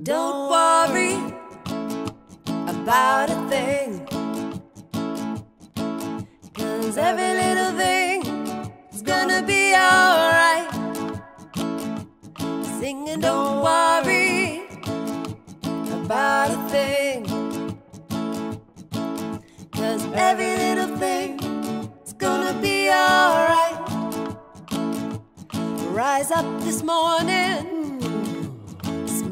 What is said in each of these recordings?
Don't worry about a thing. Cause every little thing is gonna be alright. Singing, don't worry about a thing. Cause every little thing is gonna be alright. Rise up this morning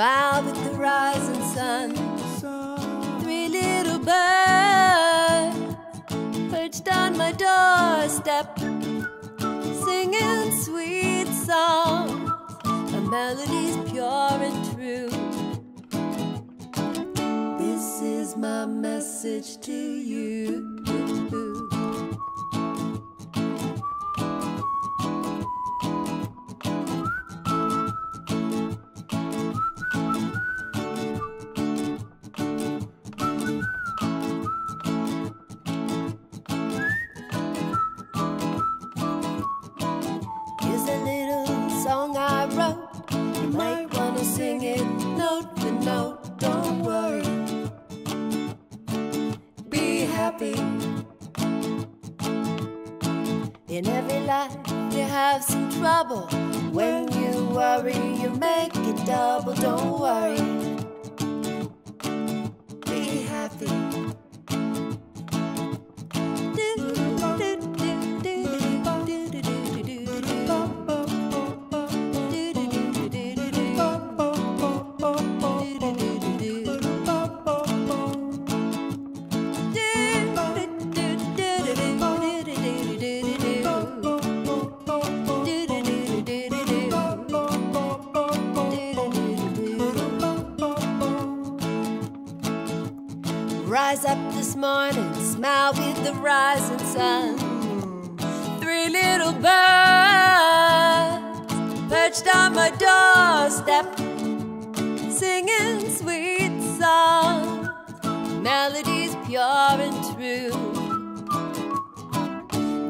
smile with the rising sun. Three little birds perched on my doorstep, singing sweet songs, a melody's pure and true. This is my message to you. Happy. In every life, you have some trouble. When you worry, you make it double. Don't worry. Rise up this morning, smile with the rising sun. Three little birds perched on my doorstep, singing sweet songs, melodies pure and true.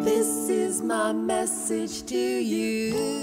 This is my message to you.